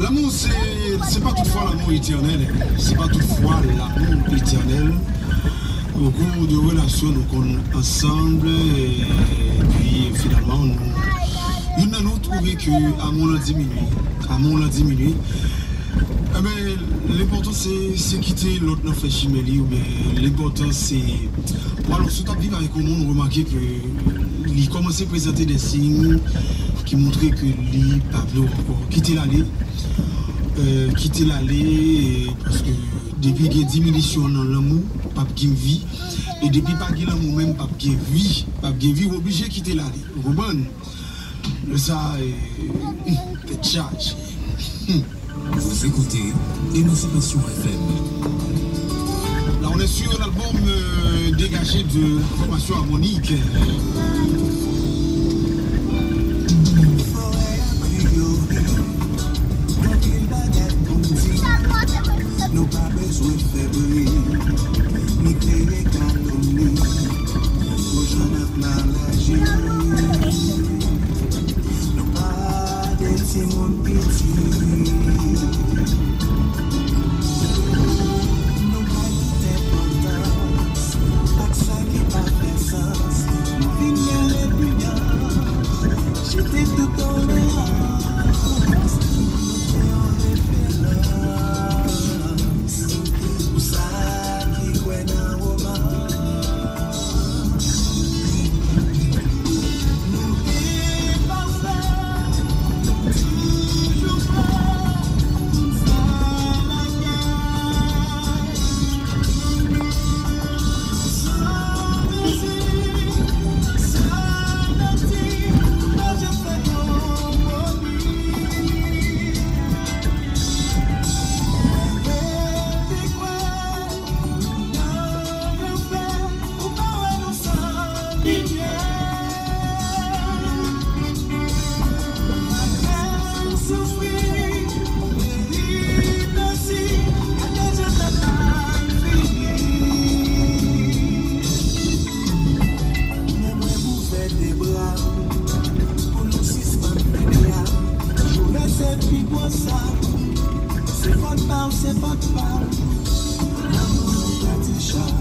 L'amour, c'est pas toutefois l'amour éternel. hein. C'est pas toutefois l'amour éternel. Beaucoup de relations nous connaissons ensemble et puis finalement nous nous avons trouvé que l'amour a diminué. L'amour a diminué. Eh ben, l'important c'est quitter l'autre dans fait chimeli ou bien l'important c'est alors si tu as avec le monde remarquer que il commençait à présenter des signes qui montraient que lui pas encore quitter l'allée euh, quitter l'allée parce que depuis qu'il y a diminution dans l'amour, pas de vie et depuis pas de l'amour même pas de vie, pas de vie obligé de quitter l'allée. Vous ça euh, charge. Vous écoutez Émancipation FM. De formation harmonique. se pi kwa sa Se fok pa ou se fok pa La mou la te chan